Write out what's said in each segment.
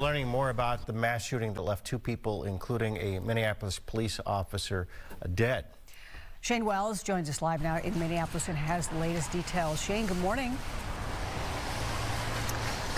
Learning more about the mass shooting that left two people, including a Minneapolis police officer, uh, dead. Shayne Wells joins us live now in Minneapolis and has the latest details. Shayne, good morning.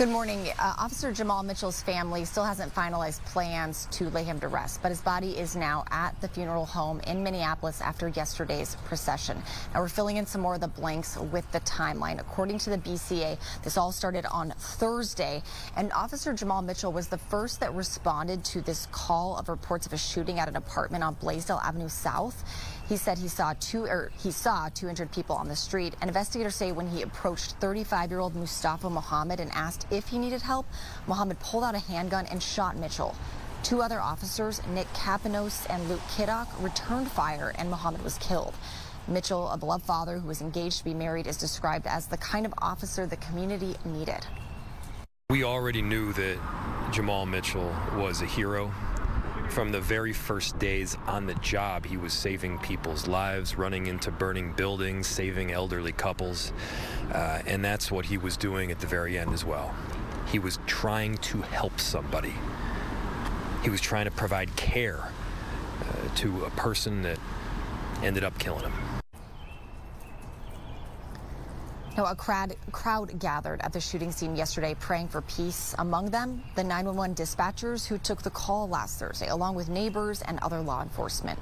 Good morning. Uh, Officer Jamal Mitchell's family still hasn't finalized plans to lay him to rest, but his body is now at the funeral home in Minneapolis after yesterday's procession. Now we're filling in some more of the blanks with the timeline. According to the BCA, this all started on Thursday, and Officer Jamal Mitchell was the first that responded to this call of reports of a shooting at an apartment on Blaisdell Avenue South. He said he saw two or he saw two injured people on the street. And investigators say when he approached 35-year-old Mustafa Mohamed and asked if he needed help, Mohamed pulled out a handgun and shot Mitchell. Two other officers, Nick Kapanos and Luke Kiddock, returned fire and Mohamed was killed. Mitchell, a beloved father who was engaged to be married, is described as the kind of officer the community needed. We already knew that Jamal Mitchell was a hero from the very first days on the job, he was saving people's lives, running into burning buildings, saving elderly couples. Uh, and that's what he was doing at the very end as well. He was trying to help somebody. He was trying to provide care uh, to a person that ended up killing him. Now, a crowd, crowd gathered at the shooting scene yesterday praying for peace. Among them, the 911 dispatchers who took the call last Thursday, along with neighbors and other law enforcement.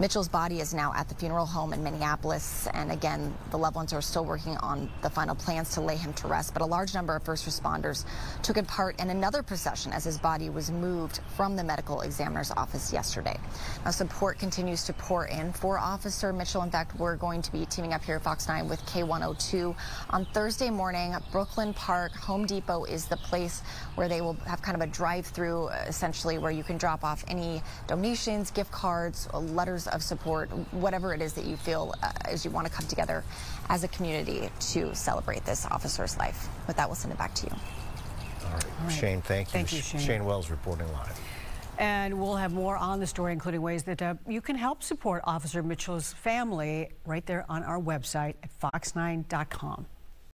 Mitchell's body is now at the funeral home in Minneapolis. And again, the loved ones are still working on the final plans to lay him to rest. But a large number of first responders took part in another procession as his body was moved from the medical examiner's office yesterday. Now, support continues to pour in for Officer Mitchell. In fact, we're going to be teaming up here at Fox 9 with K102 on Thursday morning. Brooklyn Park Home Depot is the place where they will have kind of a drive through, essentially, where you can drop off any donations, gift cards, letters of support, whatever it is that you feel uh, as you want to come together as a community to celebrate this officer's life. With that, we'll send it back to you. All right. All right. Shayne, thank you. Thank you, Shayne. Shayne Wells reporting live. And we'll have more on the story, including ways that uh, you can help support Officer Mitchell's family right there on our website at fox9.com.